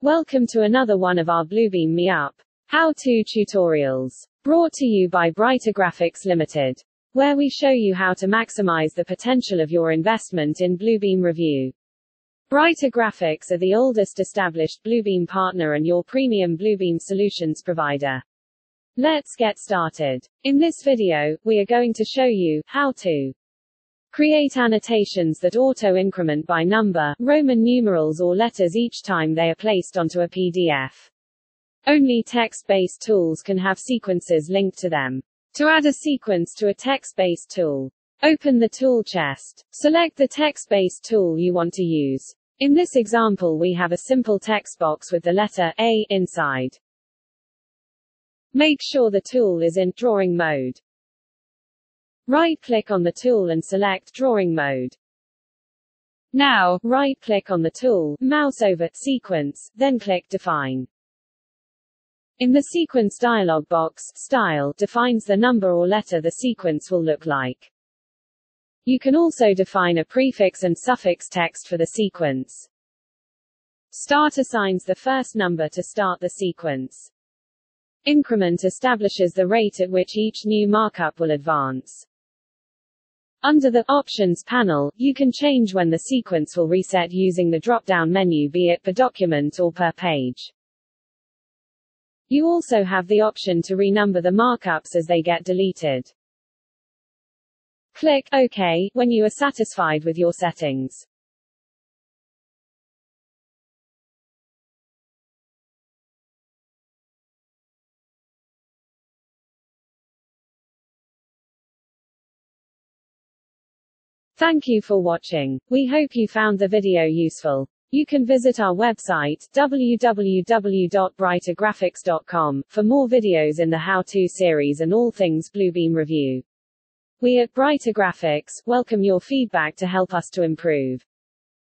Welcome to another one of our Bluebeam Me Up how-to tutorials. Brought to you by Brighter Graphics Limited, where we show you how to maximize the potential of your investment in Bluebeam Revu. Brighter Graphics are the oldest established Bluebeam partner and your premium Bluebeam solutions provider. Let's get started. In this video, we are going to show you how to Create annotations that auto-increment by number, Roman numerals or letters each time they are placed onto a PDF. Only text-based tools can have sequences linked to them. To add a sequence to a text-based tool, open the tool chest. Select the text-based tool you want to use. In this example we have a simple text box with the letter A inside. Make sure the tool is in drawing mode. Right-click on the tool and select Drawing Mode. Now, right-click on the tool, mouse over Sequence, then click Define. In the Sequence dialog box, Style defines the number or letter the sequence will look like. You can also define a prefix and suffix text for the sequence. Start assigns the first number to start the sequence. Increment establishes the rate at which each new markup will advance. Under the Options panel, you can change when the sequence will reset using the drop-down menu be it per document or per page. You also have the option to renumber the markups as they get deleted. Click OK when you are satisfied with your settings. Thank you for watching. We hope you found the video useful. You can visit our website, www.brightergraphics.com, for more videos in the how-to series and all things Bluebeam Revu. We at Brighter Graphics welcome your feedback to help us to improve.